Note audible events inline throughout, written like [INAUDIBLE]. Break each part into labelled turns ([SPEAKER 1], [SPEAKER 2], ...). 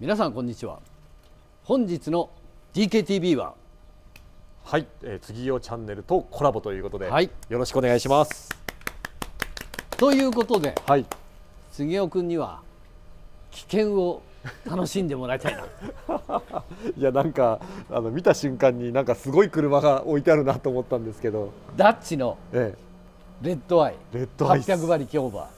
[SPEAKER 1] 皆さんこんにちは。本日の DKTV は
[SPEAKER 2] はい、えー、次よチャンネルとコラボということで、
[SPEAKER 1] はい。
[SPEAKER 2] よろしくお願いします。
[SPEAKER 1] ということで
[SPEAKER 2] はい、
[SPEAKER 1] 杉尾君には危険を楽しんでもらいたいな。[LAUGHS]
[SPEAKER 2] いやなんかあの見た瞬間になんかすごい車が置いてあるなと思ったんですけど、
[SPEAKER 1] ダッチの
[SPEAKER 2] え
[SPEAKER 1] レッドアイ。
[SPEAKER 2] レッドアイス
[SPEAKER 1] 800馬力オーバ
[SPEAKER 2] え、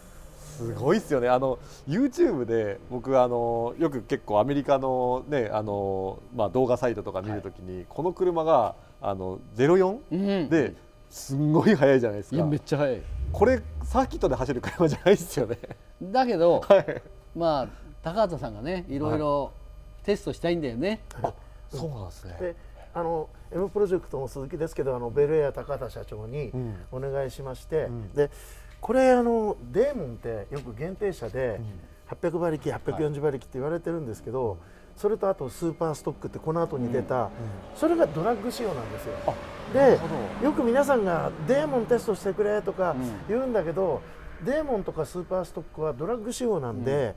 [SPEAKER 2] すごいっすよね。あの YouTube で僕あのよく結構アメリカのねあのまあ動画サイトとか見るときに、この車があの04
[SPEAKER 1] ー、うん、
[SPEAKER 2] ですんごい速いじゃないですか
[SPEAKER 1] いやめ。っちゃ速い
[SPEAKER 2] これサーキットで走る車じゃないですよね。
[SPEAKER 1] だけど、[LAUGHS]
[SPEAKER 2] はい。
[SPEAKER 1] まあ高畑さんがねいろいろテストしたいんだよね、
[SPEAKER 2] あ、そうなんですね。
[SPEAKER 3] であの M プロジェクトの鈴木ですけどあのベルエア高田社長に
[SPEAKER 2] ん
[SPEAKER 3] お願いしまして、
[SPEAKER 2] ん
[SPEAKER 3] でこれあのデーモンってよく限定車で800馬力840馬力って言われてるんですけど、それとあとスーパーストックってこの後に出た、それがドラッグ仕様なんですよ。でよく皆さんがデーモンテストしてくれとか言うんだけど、デーモンとかスーパーストックはドラッグ仕様なんで、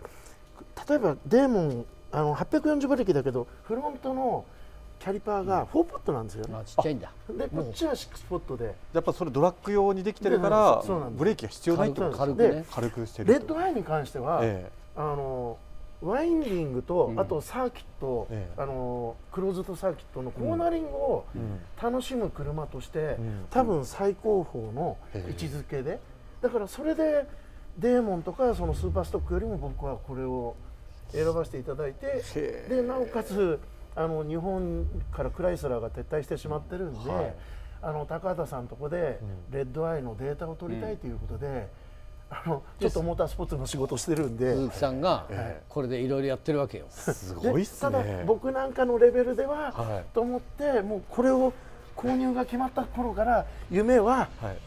[SPEAKER 3] 例えばデーモンあの840馬力だけどフロントのキャリパーが4ポットなんですよね。
[SPEAKER 1] まあ、ちっちゃいんだ。
[SPEAKER 3] でこっちは6ポットで。
[SPEAKER 2] やっぱそれドラッグ用にできてるからブレーキが必要ないってことです
[SPEAKER 1] 軽くね
[SPEAKER 2] 軽くしてる
[SPEAKER 3] レッドアイに関しては、
[SPEAKER 2] え
[SPEAKER 3] あのワインディングと、
[SPEAKER 1] うん。
[SPEAKER 3] あとサーキット、
[SPEAKER 2] ええ。
[SPEAKER 3] あのクローズドサーキットのコーナリングを
[SPEAKER 2] えうん。
[SPEAKER 3] 楽しむ車として、
[SPEAKER 2] うん。
[SPEAKER 3] 多分最高峰の位置づけで、だからそれでデーモンとかそのスーパーストックよりも僕はこれを選ばせていただいて
[SPEAKER 2] へ
[SPEAKER 3] でなおかつあの日本からクライスラーが撤退してしまってるんで、
[SPEAKER 2] はい。
[SPEAKER 3] あの高畑さんのとこでレッドアイのデータを取りたいということで、あのちょっとモータースポーツの仕事してるんで。
[SPEAKER 1] 鈴木さんが
[SPEAKER 2] ええ。
[SPEAKER 1] これでいろいろやってるわけよ。
[SPEAKER 2] す
[SPEAKER 3] で
[SPEAKER 2] ごいっす
[SPEAKER 3] ただ
[SPEAKER 2] ね
[SPEAKER 3] 僕なんかのレベルでは、
[SPEAKER 2] はい。
[SPEAKER 3] と思ってもうこれを購入が決まった頃から夢は
[SPEAKER 2] はい。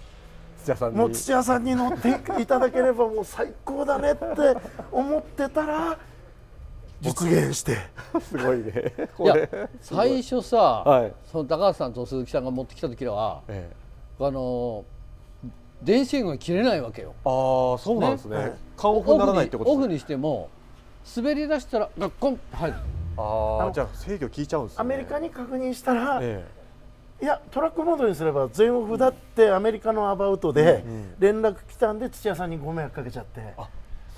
[SPEAKER 2] 土屋さんに。
[SPEAKER 3] もう土屋さんに乗っていただければもう最高だねって思ってたら実現して。[LAUGHS]
[SPEAKER 2] すごいね。
[SPEAKER 1] いや最初さ、
[SPEAKER 2] はい。
[SPEAKER 1] その高橋さんと鈴木さんが持ってきた時は
[SPEAKER 2] ええ。
[SPEAKER 1] あの電子源が切れないわけよ。
[SPEAKER 2] ああそうなんですね。
[SPEAKER 3] ね。
[SPEAKER 2] カンオフにならないってことですね。
[SPEAKER 1] オフにしても滑り出したらガッコンって入る。
[SPEAKER 2] あ
[SPEAKER 3] あ
[SPEAKER 2] じゃあ制御効いちゃうんですね。
[SPEAKER 3] アメリカに確認したら、
[SPEAKER 2] え
[SPEAKER 3] いやトラックモードにすれば全オフだってアメリカのアバウトで
[SPEAKER 2] ん
[SPEAKER 3] 連絡来たんで土屋さんにご迷惑かけちゃって、
[SPEAKER 2] えあ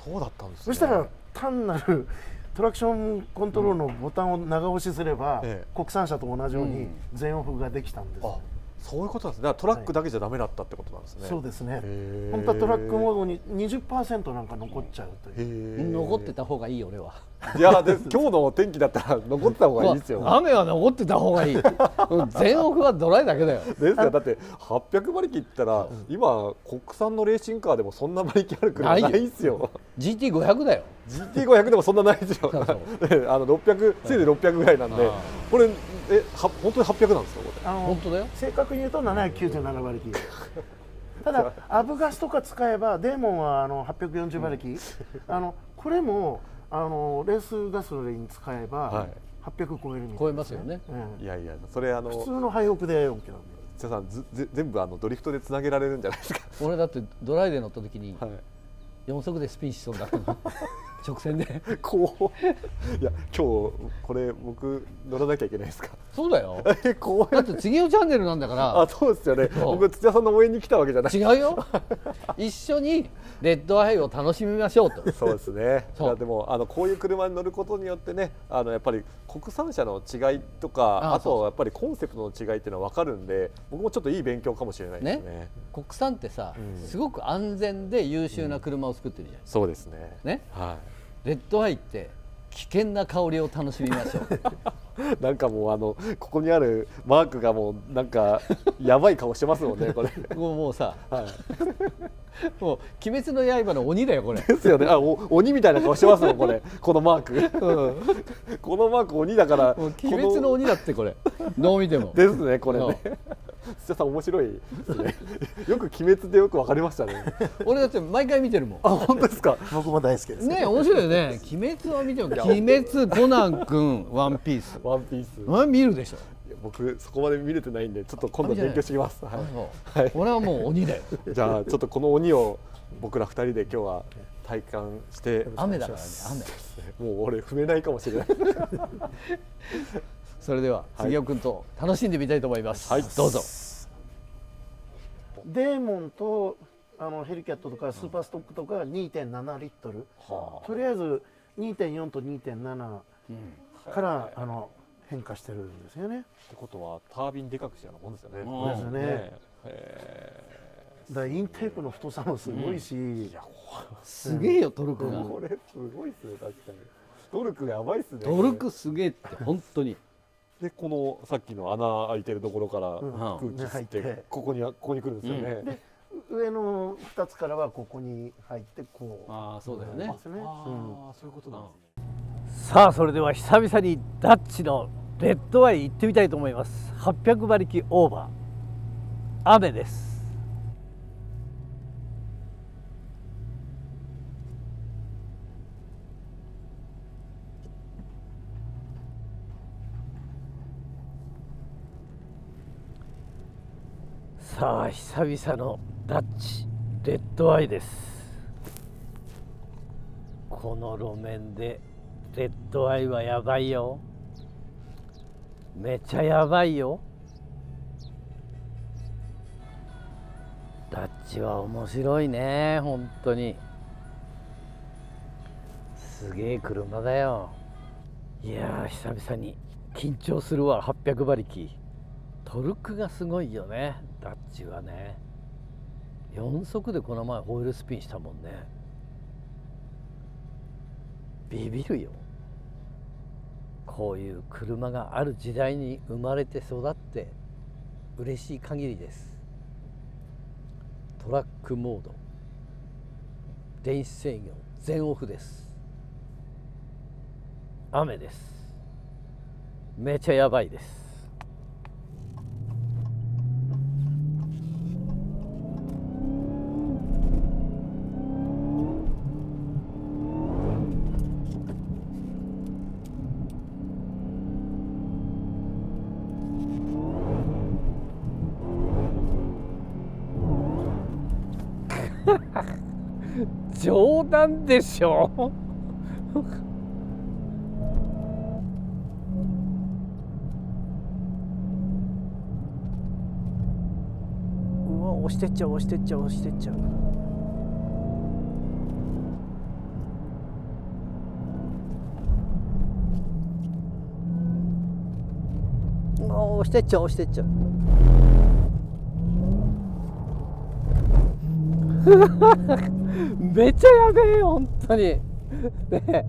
[SPEAKER 2] そうだったんですね。
[SPEAKER 3] そしたら単なるトラクションコントロールのボタンを長押しすれば、
[SPEAKER 2] ええ。
[SPEAKER 3] 国産車と同じように
[SPEAKER 1] うん。
[SPEAKER 3] 全オフができたんです、
[SPEAKER 2] あそういうことなんですね。だからトラックだけじゃダメだったってことなんですね。
[SPEAKER 3] そうですね。本当はトラックモードに20%なんか残っちゃうという。
[SPEAKER 1] 残ってた方がいいよ俺は。
[SPEAKER 2] いやで今日の天気だったら残ってた方がいいですよ。
[SPEAKER 1] まあ雨は残ってた方がいい。うん全オフはドライだけだよ。
[SPEAKER 2] ですよ。だって800馬力って言ったら、今国産のレーシングカーでもそんな馬力ある車
[SPEAKER 1] ないよ。
[SPEAKER 2] ないですよ
[SPEAKER 1] GT500 だよ。
[SPEAKER 2] GT500 でもそんなないですよ。[LAUGHS] あの600せいぜい600ぐらいなんで
[SPEAKER 1] あ
[SPEAKER 2] これえは本当に800なんですかこれ？
[SPEAKER 3] あの
[SPEAKER 1] 本当だよ。
[SPEAKER 3] 正確に言うと797馬力。[LAUGHS] ただアブガスとか使えばデーモンはあの840馬力、あのこれもあのレースガソリン使えば
[SPEAKER 2] はい。
[SPEAKER 3] 800超えるみたいな
[SPEAKER 1] 超えますよね。
[SPEAKER 3] うん
[SPEAKER 2] いやいやそれあの
[SPEAKER 3] 普通のハイオクで OK なんで。
[SPEAKER 2] 土屋さんずぜ全部あのドリフトでつなげられるんじゃないですか？
[SPEAKER 1] 俺だってドライで乗った時に
[SPEAKER 2] はい。
[SPEAKER 1] 4速でスピンしそうだったの直線で。[LAUGHS]
[SPEAKER 2] こういや今日これ僕乗らなきゃいけないですか？
[SPEAKER 1] そうだよ。
[SPEAKER 2] えこう
[SPEAKER 1] だって次のチャンネルなんだか
[SPEAKER 2] あそうですよね僕土屋さんの応援に来たわけじゃない
[SPEAKER 1] ら違うよ。[LAUGHS] 一緒にレッドアイを楽しみましょうと。
[SPEAKER 2] そうですね。
[SPEAKER 1] そう
[SPEAKER 2] いやでもあのこういう車に乗ることによってね、あのやっぱり国産車の違いとか、
[SPEAKER 1] あ
[SPEAKER 2] あとやっぱりコンセプトの違いっていうのは分かるんで、僕もちょっといい勉強かもしれないですね。
[SPEAKER 1] ね国産ってさ、
[SPEAKER 2] うん
[SPEAKER 1] すごく安全で優秀な車を作ってるじゃん。
[SPEAKER 2] そうですね。
[SPEAKER 1] ね。
[SPEAKER 2] は
[SPEAKER 1] レッドアイって危険な香りを楽しみましょう。
[SPEAKER 2] い。[LAUGHS] なんかもうあのここにあるマークがもうなんかやばい顔してますもんね [LAUGHS] これ。
[SPEAKER 1] もうもうさ、
[SPEAKER 2] はい。[LAUGHS]
[SPEAKER 1] もう鬼滅の刃の鬼だよこれ。
[SPEAKER 2] ですよね。あお鬼みたいな顔してますもんこれ。このマーク。このマーク鬼だから。
[SPEAKER 1] 鬼滅の
[SPEAKER 2] こ
[SPEAKER 1] 鬼だってこれ。どう見ても。
[SPEAKER 2] ですねこれね。[LAUGHS] 土屋さん面白いですね。よく鬼滅でよく分かりましたね。[LAUGHS]
[SPEAKER 1] 俺だって毎回見てるもん。
[SPEAKER 2] あ本当ですか？
[SPEAKER 3] 僕も大好きです
[SPEAKER 1] ね面白いよね。鬼滅は見ても。鬼滅コナン君ワンピース。
[SPEAKER 2] ワンピース。
[SPEAKER 1] あ見るでしょ？
[SPEAKER 2] 僕そこまで見れてないんでちょっと今度勉強してきます。は
[SPEAKER 1] あ
[SPEAKER 2] い。はい
[SPEAKER 1] 俺はもう鬼だよ。[LAUGHS]
[SPEAKER 2] じゃあちょっとこの鬼を僕ら二人で今日は体感して
[SPEAKER 1] 雨だからね雨
[SPEAKER 2] もう俺踏めないかもしれない
[SPEAKER 1] それでは杉尾君と楽しんでみたいと思います、
[SPEAKER 2] はい。
[SPEAKER 1] どうぞ。
[SPEAKER 3] デーモンとあのヘリキャットとかスーパーストックとか2.7リットル、
[SPEAKER 2] は
[SPEAKER 3] とりあえず2.4と2.7からあの変化してるんですよね。
[SPEAKER 2] ってことはタービンでかくしたようなもんですよね。
[SPEAKER 1] うん。
[SPEAKER 3] ですよね。
[SPEAKER 2] へ
[SPEAKER 3] だからインテークの太さもすごいし、
[SPEAKER 2] ーいや
[SPEAKER 1] すげえよトルクが、
[SPEAKER 2] これすごいっすね確かに。トルクやばいっすね。
[SPEAKER 1] トルクすげえって本当に
[SPEAKER 2] でこのさっきの穴開いてるところから
[SPEAKER 3] ん。
[SPEAKER 2] 空気吸って
[SPEAKER 3] ね入って。
[SPEAKER 2] ここにここに来るんですよね。
[SPEAKER 3] で上の2つからはここに入ってこう。
[SPEAKER 1] ああそうだよね。
[SPEAKER 3] ね、うん
[SPEAKER 2] ああそういうことなんですね。
[SPEAKER 1] さあそれでは久々にダッチのレッドアイ行ってみたいと思います。800馬力オーバー。雨ですさあ久々のダッチレッドアイです。この路面でレッドアイはやばいよ。めちゃやばいよ。ダッチは面白いね本当に。すげえ車だよ。いやー久々に緊張するわ800馬力。トルクがすごいよね。ダッチはね4速でこの前ホイールスピンしたもんね。ビビるよ。こういう車がある時代に生まれて育って嬉しい限りです。トラックモード。電子制御。全オフです。雨です。めちゃやばいです。冗談でしょうわ押してっちゃう押してっちゃう押してっちゃう。うわ押してっちゃう押してっちゃう。[LAUGHS] めっちゃやべえよ本当に。ねえ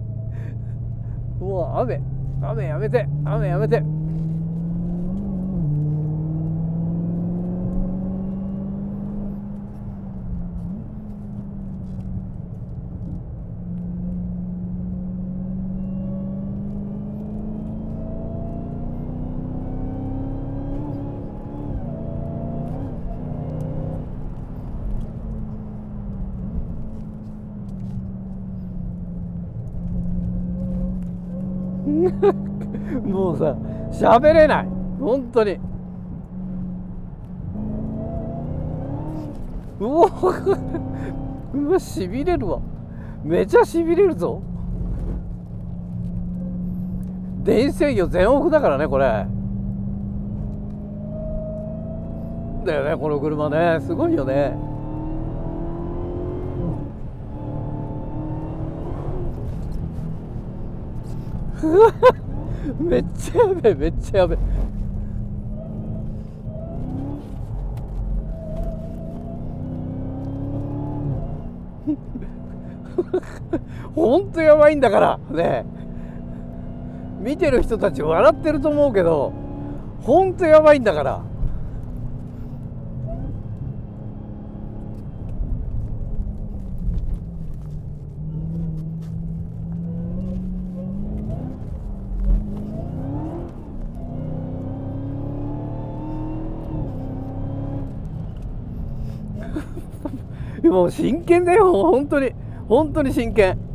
[SPEAKER 1] もう雨。雨やめて。雨やめてもうさ喋れない。本当に。うお [LAUGHS] うわしびれるわ。めちゃしびれるぞ。電子制御全オフだからねこれ。だよねこの車ね。すごいよね。[LAUGHS] めっちゃやべえめっちゃやべえ。ほんとやばいんだから。ね見てる人たち笑ってると思うけどほんとやばいんだから。でも真剣だよ本当に。本当に真剣。[LAUGHS]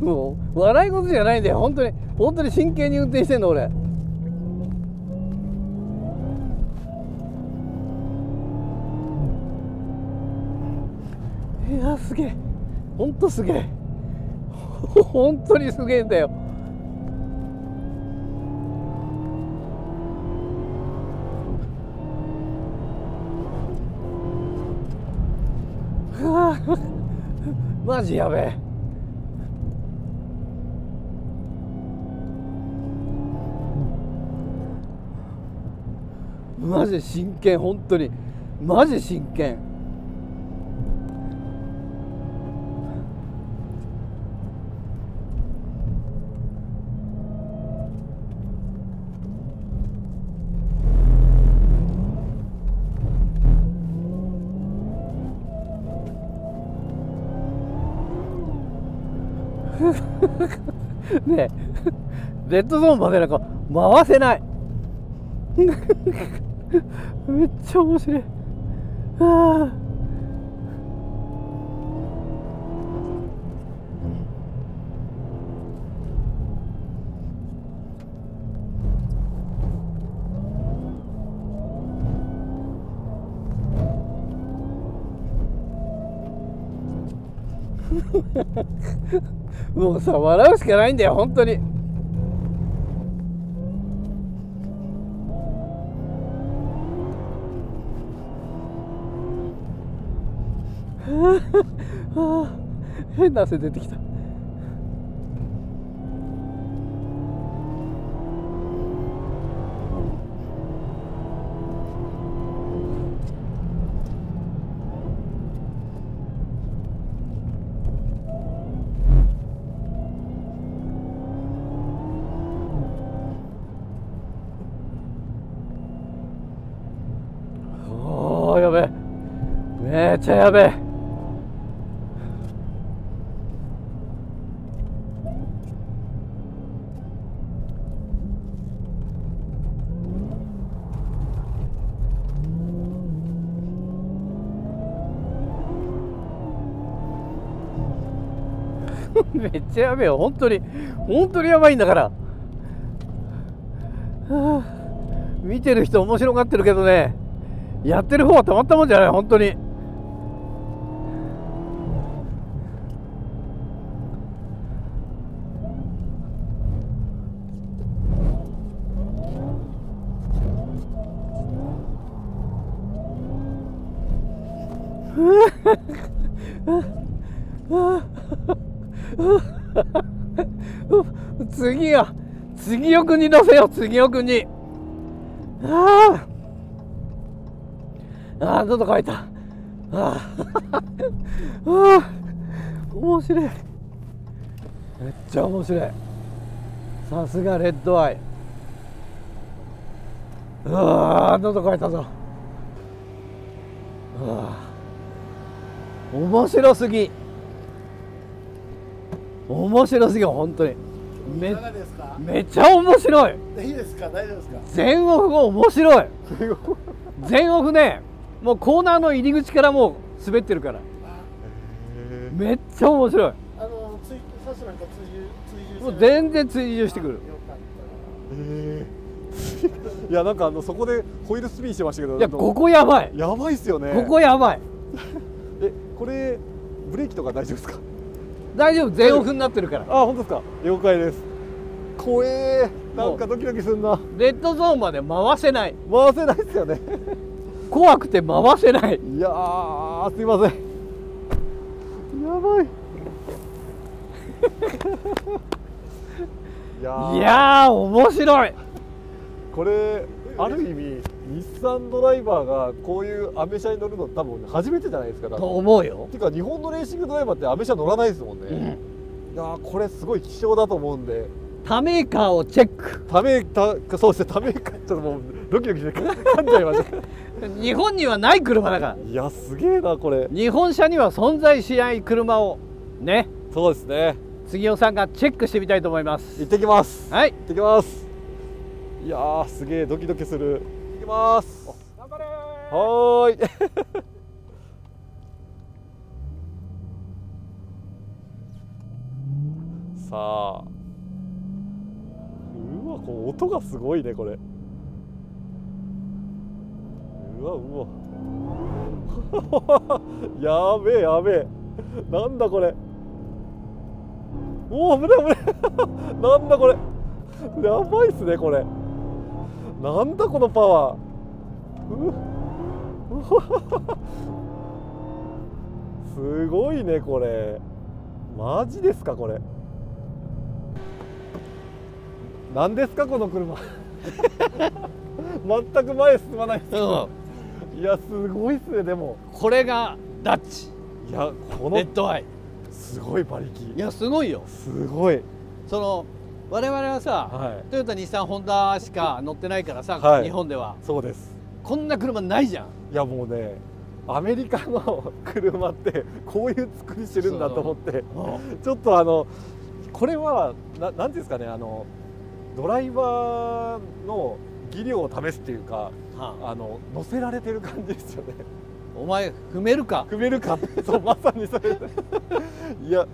[SPEAKER 1] もう笑い事じゃないんだよ本当に。本当に真剣に運転してんの俺。すげえ。本当すげえ。本当にすげえんだよ。うわ [LAUGHS] マジやべえ。マジ真剣本当に。マジ真剣。でレッドゾーンまでなんか回せない。[LAUGHS] めっちゃ面白い。ああ [LAUGHS] もうさ笑うしかないんだよ本当に。[LAUGHS] 変な汗出てきた。ちゃやべえ。[LAUGHS] めっちゃやべえよ。本当に本当にやばいんだから、はあ見てる人面白がってるけどね。やってる方はたまったもんじゃない本当に。よ次よくに乗せよ次よくに。ああああ喉乾いた。あ [LAUGHS] あああ面白い。めっちゃ面白い。さすがレッドアイ。うわあ喉乾いたぞ。うわあ面白すぎ。面白すぎ本当に。めめっちゃ面白い。
[SPEAKER 3] いいですか？大丈夫ですか？
[SPEAKER 1] 全オフが面白い。全オフ？ね。もうコーナーの入り口からもう滑ってるから。めっちゃ面白い。
[SPEAKER 3] あの追サスなんか追従追従
[SPEAKER 1] もう全然追従してくる。
[SPEAKER 3] よかっ
[SPEAKER 2] えー。[LAUGHS] いやなんかあのそこでホイールスピンしてましたけど
[SPEAKER 1] いやここやばい。
[SPEAKER 2] やばいっすよね。
[SPEAKER 1] ここやばい。[LAUGHS]
[SPEAKER 2] えこれブレーキとか大丈夫ですか？
[SPEAKER 1] 大丈夫？全オフになってるから。
[SPEAKER 2] あ本当ですか？了解です。怖えー。なんかドキドキすんな。
[SPEAKER 1] レッドゾーンまで回せない。
[SPEAKER 2] 回せないっすよね。
[SPEAKER 1] 怖くて回せない。
[SPEAKER 2] いやーすいません。やばい。[LAUGHS] いや
[SPEAKER 1] 面白い。
[SPEAKER 2] これある意味日産ドライバーがこういうアメ車に乗るの多分初めてじゃないですか多
[SPEAKER 1] と
[SPEAKER 2] 分
[SPEAKER 1] 思うよ。
[SPEAKER 2] てか日本のレーシングドライバーってアメ車乗らないですもんね、いやーこれすごい希少だと思うんで。
[SPEAKER 1] タメーカーをチェック。
[SPEAKER 2] ためたそうですねためかちょっともうドキドキして噛んじゃいました。[LAUGHS]
[SPEAKER 1] 日本にはない車だから。
[SPEAKER 2] いやすげえなこれ。
[SPEAKER 1] 日本車には存在しない車を。ね。
[SPEAKER 2] そうですね。
[SPEAKER 1] 杉尾さんがチェックしてみたいと思います。
[SPEAKER 2] 行ってきます。
[SPEAKER 1] はい。
[SPEAKER 2] 行ってきます。いやーすげえドキドキする。行きます。
[SPEAKER 1] 頑張れ
[SPEAKER 2] はい。[LAUGHS] さあ。うわこう音がすごいねこれ。うわうわ。[LAUGHS] やべえやべえ。なんだこれ。おお危ない危ない。[LAUGHS] なんだこれ。やばいっすねこれ。なんだこのパワー。すごいねこれ。マジですかこれ。何ですかこの車。全く前進まないですけど、いやすごいっすねでも。
[SPEAKER 1] これがダッチ。
[SPEAKER 2] いやこの
[SPEAKER 1] レッドアイ。
[SPEAKER 2] すごい馬力。
[SPEAKER 1] いやすごいよ。
[SPEAKER 2] すごい。
[SPEAKER 1] その我々はさ、
[SPEAKER 2] はい。
[SPEAKER 1] トヨタ日産ホンダしか乗ってないからさ、
[SPEAKER 2] はい。
[SPEAKER 1] 日本では。
[SPEAKER 2] そうです。
[SPEAKER 1] こんな車ないじゃん。
[SPEAKER 2] いやもうねアメリカの [LAUGHS] 車ってこういう作りしてるんだと思ってちょっとあのこれはななんていうんですかねあのドライバーの技量を試すっていうか
[SPEAKER 1] はあ。
[SPEAKER 2] あの乗せられてる感じですよね
[SPEAKER 1] お前踏めるか？
[SPEAKER 2] 組めるか？[LAUGHS] そうまさにそれいや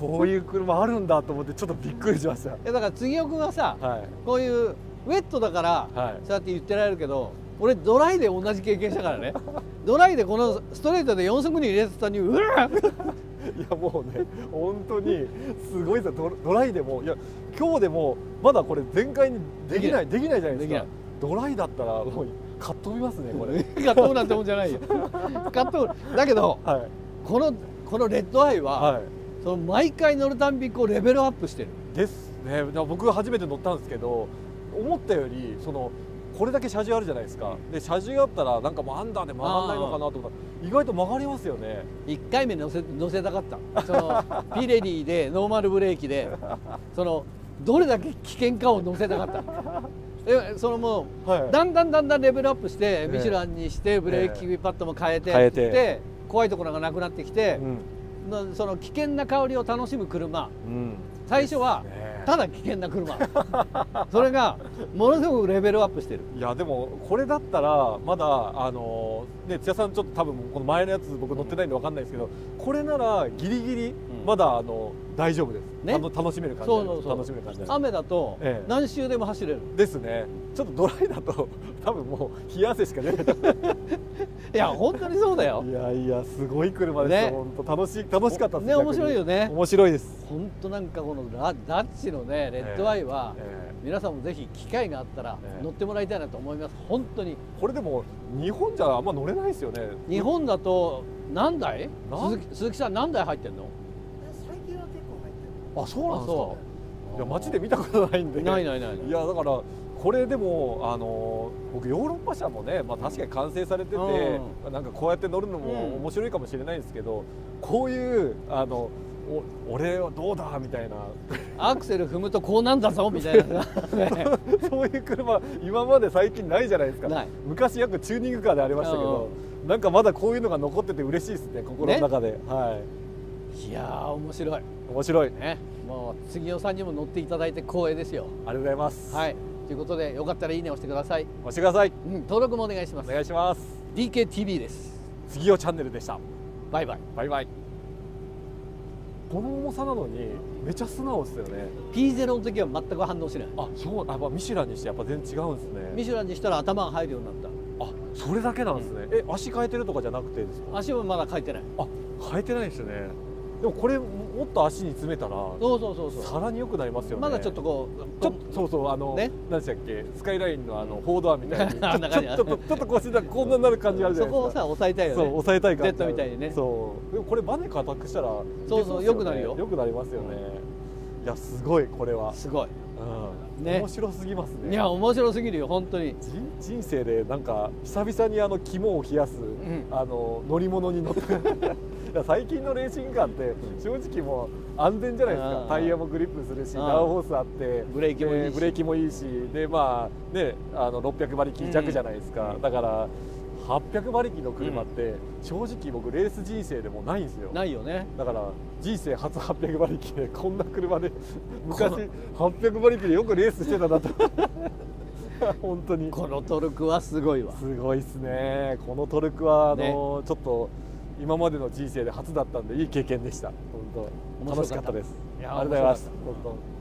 [SPEAKER 2] こういう車あるんだと思ってちょっとびっくりしました。
[SPEAKER 1] いやだから杉尾君はさ
[SPEAKER 2] はい。
[SPEAKER 1] こういうウェットだから、
[SPEAKER 2] はい。
[SPEAKER 1] そうやって言ってられるけど俺ドライで同じ経験したからね。[LAUGHS] ドライでこのストレートで4速に入れてたにうわっ [LAUGHS]
[SPEAKER 2] いやもうね本当にすごいですよドドライでもいや今日でもまだこれ全開にできないできない。じゃないですか。ドライだったらもうかっ飛びますねこれ。
[SPEAKER 1] カットなんてもんじゃないよ。カットだけど
[SPEAKER 2] はい。
[SPEAKER 1] このこのレッドアイは、
[SPEAKER 2] は
[SPEAKER 1] その毎回乗るたんびこうレベルアップしてる。
[SPEAKER 2] いですね。僕初めて乗ったんですけど思ったよりそのこれだけ車重あるじゃないですか。で車重あったらなんかもうアンダーで曲がんないのかなと思った。ら意外と曲がりますよね。
[SPEAKER 1] 1回目乗せ乗せたかった。そのピレリーでノーマルブレーキでそのどれだけ危険かを乗せたかったでそのもう
[SPEAKER 2] はい。
[SPEAKER 1] だんだんだんだんレベルアップして
[SPEAKER 2] え
[SPEAKER 1] ミシュランにしてブレーキパッドも変えて
[SPEAKER 2] 変えて。
[SPEAKER 1] で怖いところがなくなってきて
[SPEAKER 2] う、ん、
[SPEAKER 1] のその危険な香りを楽しむ車。
[SPEAKER 2] うん、
[SPEAKER 1] 最初はただ危険な車。[LAUGHS] それがものすごくレベルアップしてる。
[SPEAKER 2] いやでもこれだったらまだあのね津屋さんちょっと多分この前のやつ僕乗ってないんで分かんないですけどこれならギリギリまだあの大丈夫です、
[SPEAKER 1] ね？
[SPEAKER 2] あの楽しめる感じ
[SPEAKER 1] そうそう
[SPEAKER 2] 楽しめる感じ
[SPEAKER 1] 雨だと
[SPEAKER 2] ええ。
[SPEAKER 1] 何周でも走れる。
[SPEAKER 2] ですね。ちょっとドライだと多分もう冷や汗しか出ない。[LAUGHS]
[SPEAKER 1] いや本当にそうだよ。
[SPEAKER 2] いやいやすごい車ですよ、
[SPEAKER 1] ね。
[SPEAKER 2] 本当。楽しい楽しかったです
[SPEAKER 1] ね面白いよね。
[SPEAKER 2] 面白いです、
[SPEAKER 1] 本当なんかこのラダッチのねレッドアイは、
[SPEAKER 2] え
[SPEAKER 1] 皆さんもぜひ機会があったら
[SPEAKER 2] ええ。
[SPEAKER 1] 乗ってもらいたいなと思います。本当に。
[SPEAKER 2] えこれでも日本じゃあんま乗れないですよね。
[SPEAKER 1] 日本だと何台？
[SPEAKER 2] な
[SPEAKER 1] 鈴木鈴木さん何台入ってんの
[SPEAKER 3] 最近は結構入ってる
[SPEAKER 2] あそうなんですか。
[SPEAKER 1] そ
[SPEAKER 2] いや街で見たことないんで。
[SPEAKER 1] ないないないない。
[SPEAKER 2] いやだからこれでもあの僕ヨーロッパ車もね、まあ、確かに完成されてて、
[SPEAKER 1] う
[SPEAKER 2] なんかこうやって乗るのも
[SPEAKER 1] うん。
[SPEAKER 2] 面白いかもしれないんですけど、こういうあのお俺はどうだみたいな。
[SPEAKER 1] アクセル踏むとこうなんだぞみたいな。[LAUGHS] [LAUGHS]
[SPEAKER 2] そういう車今まで最近ないじゃないですか。
[SPEAKER 1] ない。
[SPEAKER 2] 昔よくチューニングカーでありましたけど、なんかまだこういうのが残ってて嬉しいですね心の中で、はい
[SPEAKER 1] やー面白い。
[SPEAKER 2] 面白い。
[SPEAKER 1] ね。もう杉尾さんにも乗っていただいて光栄ですよ。
[SPEAKER 2] ありがとうございます、
[SPEAKER 1] はい。ということでよかったらいいね押してください、
[SPEAKER 2] 押してください。
[SPEAKER 1] うん、登録もお願いします。
[SPEAKER 2] お願いします。
[SPEAKER 1] DKTV です。
[SPEAKER 2] 杉尾チャンネルでした。
[SPEAKER 1] バイバイ。
[SPEAKER 2] バイバイ。この重さなのにめちゃ素直ですよね。
[SPEAKER 1] P0 の時は全く反応しない。
[SPEAKER 2] あそうあ、まあ、ミシュランにしてやっぱ全然違うんですね。
[SPEAKER 1] ミシュランにしたら頭が入るようになっ
[SPEAKER 2] あそれだけなんですね、え足変えてるとかじゃなくてですか？
[SPEAKER 1] た足もまだ書いてない。
[SPEAKER 2] あ変えてないですよねでもこれもっと足に詰めたら
[SPEAKER 1] そうそうそうそう。
[SPEAKER 2] さらに良くなりますよね。
[SPEAKER 1] まだちょっとこう
[SPEAKER 2] ちょっとそうそうあの、
[SPEAKER 1] ね？
[SPEAKER 2] 何でしたっけ？スカイラインのあのフォードアみたいに [LAUGHS] ちょっとちょっとちょっとこうしてこんなになる感じあるじゃ
[SPEAKER 1] そ
[SPEAKER 2] ないですか。
[SPEAKER 1] こをさ抑えたいよね。
[SPEAKER 2] そう抑えたい感じ
[SPEAKER 1] Z みたいにね。
[SPEAKER 2] そう。でもこれバネ硬くしたら
[SPEAKER 1] そうそう良くなるよ。
[SPEAKER 2] 良くなりますよね、いやすごいこれは、
[SPEAKER 1] すごい。
[SPEAKER 2] うん。
[SPEAKER 1] ね。
[SPEAKER 2] 面白すぎますね。
[SPEAKER 1] いや面白すぎるよ本当に。
[SPEAKER 2] 人人生でなんか久々にあの肝を冷やす、
[SPEAKER 1] ん。
[SPEAKER 2] あの乗り物に乗って最近のレーシングカーって正直もう安全じゃないですか。
[SPEAKER 1] うん
[SPEAKER 2] タイヤもグリップするし
[SPEAKER 1] うん
[SPEAKER 2] ダウンホースあって
[SPEAKER 1] ブレーキもいいし。
[SPEAKER 2] でブレーキもいいしでまあねあの600馬力弱じゃないですか、
[SPEAKER 1] うん。
[SPEAKER 2] だから800馬力の車って正直僕レース人生でもないんですよ。
[SPEAKER 1] ないよね。
[SPEAKER 2] だから人生初800馬力でこんな車で昔
[SPEAKER 1] こ
[SPEAKER 2] 800馬力でよくレースしてたなと。[LAUGHS] 本当に。
[SPEAKER 1] このトルクはすごいわ。
[SPEAKER 2] すごいですね。このトルクはあの、
[SPEAKER 1] ね。
[SPEAKER 2] ちょっと今までの人生で初だったんでいい経験でした。本当楽しかったです。ありがとうございます。本当